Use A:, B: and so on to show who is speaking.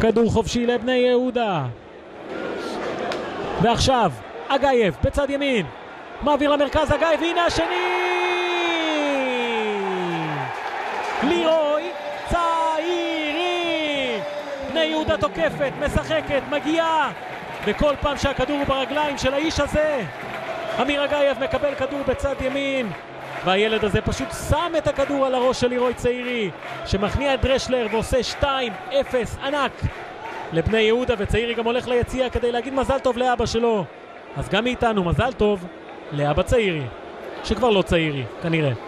A: כדור חופשי לבני יהודה. ועכשיו, אגייב בצד ימין. מעביר למרכז אגייב, והנה השני! לירוי צעירי! בני יהודה תוקפת, משחקת, מגיעה! וכל פעם שהכדור הוא ברגליים של האיש הזה, אמיר אגייב מקבל כדור בצד ימין, והילד הזה פשוט שם את הכדור על הראש של לירוי צעירי, שמכניע את דרשלר ועושה 2-0 ענק לבני יהודה, וצעירי גם הולך ליציע כדי להגיד מזל טוב לאבא שלו. אז גם מאיתנו מזל טוב לאבא צעירי, שכבר לא צעירי, כנראה.